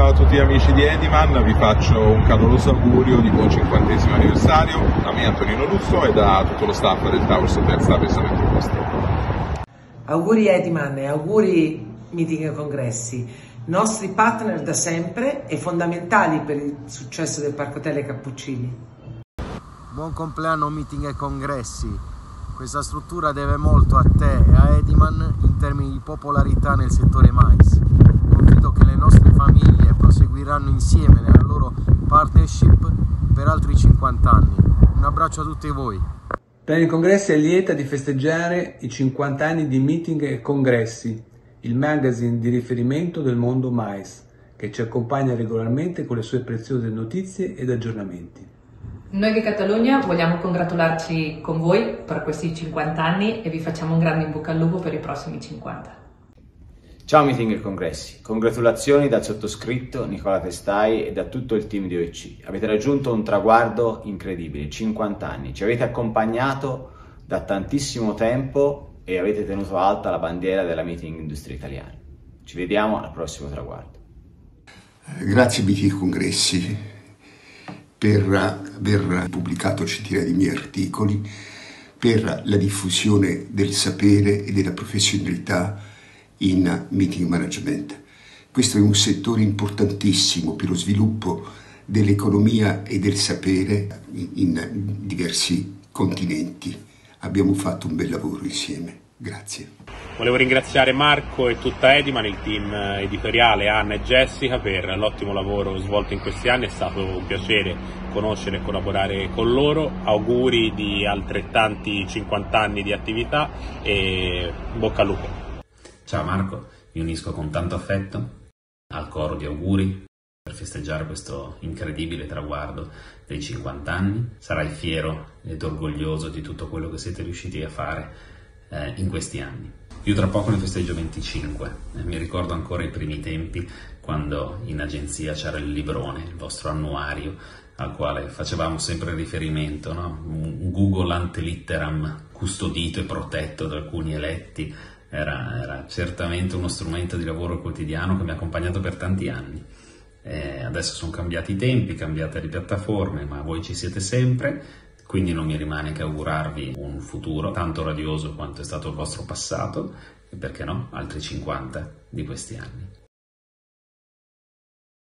ciao a tutti gli amici di Ediman, vi faccio un caloroso augurio di buon cinquantesimo anniversario da me Antonino Russo e da tutto lo staff del Towers Hotel Establishment vostro. Auguri Ediman e auguri meeting e congressi, nostri partner da sempre e fondamentali per il successo del Parco Tele Cappuccini. Buon compleanno meeting e congressi. Questa struttura deve molto a te e a Ediman in termini di popolarità nel settore mais. Confido che le nostre proseguiranno insieme nella loro partnership per altri 50 anni. Un abbraccio a tutti voi. Plani Congressi è lieta di festeggiare i 50 anni di meeting e congressi, il magazine di riferimento del mondo mais, che ci accompagna regolarmente con le sue preziose notizie ed aggiornamenti. Noi di Catalogna vogliamo congratularci con voi per questi 50 anni e vi facciamo un grande in bocca al lupo per i prossimi 50. Ciao meeting e congressi, congratulazioni dal sottoscritto Nicola Testai e da tutto il team di OEC. Avete raggiunto un traguardo incredibile, 50 anni, ci avete accompagnato da tantissimo tempo e avete tenuto alta la bandiera della meeting industria italiana. Ci vediamo al prossimo traguardo. Grazie meeting e congressi per aver pubblicato centinaia di miei articoli, per la diffusione del sapere e della professionalità in meeting management. Questo è un settore importantissimo per lo sviluppo dell'economia e del sapere in diversi continenti. Abbiamo fatto un bel lavoro insieme. Grazie. Volevo ringraziare Marco e tutta Ediman, il team editoriale, Anna e Jessica per l'ottimo lavoro svolto in questi anni, è stato un piacere conoscere e collaborare con loro, auguri di altrettanti 50 anni di attività e bocca al lupo. Ciao Marco, mi unisco con tanto affetto al coro di auguri per festeggiare questo incredibile traguardo dei 50 anni. Sarai fiero ed orgoglioso di tutto quello che siete riusciti a fare eh, in questi anni. Io tra poco ne festeggio 25 e mi ricordo ancora i primi tempi quando in agenzia c'era il librone, il vostro annuario al quale facevamo sempre riferimento, no? un Google antelitteram custodito e protetto da alcuni eletti era, era, certamente uno strumento di lavoro quotidiano che mi ha accompagnato per tanti anni. Eh, adesso sono cambiati i tempi, cambiate le piattaforme, ma voi ci siete sempre, quindi non mi rimane che augurarvi un futuro tanto radioso quanto è stato il vostro passato e perché no, altri 50 di questi anni.